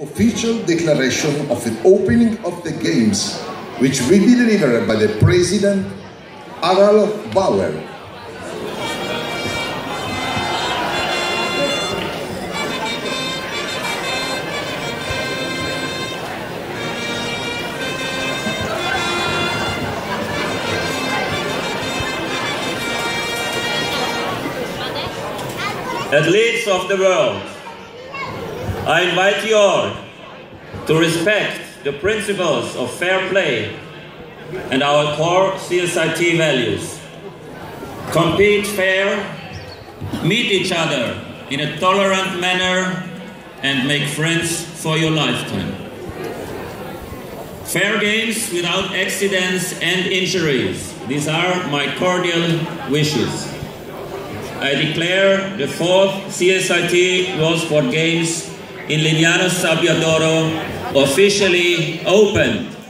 Official declaration of the opening of the games, which will be delivered by the President Harald Bauer. Athletes of the world, I invite you all to respect the principles of fair play and our core CSIT values. Compete fair, meet each other in a tolerant manner, and make friends for your lifetime. Fair games without accidents and injuries. These are my cordial wishes. I declare the fourth CSIT World Sport Games in Lignano Sabbiadoro officially opened.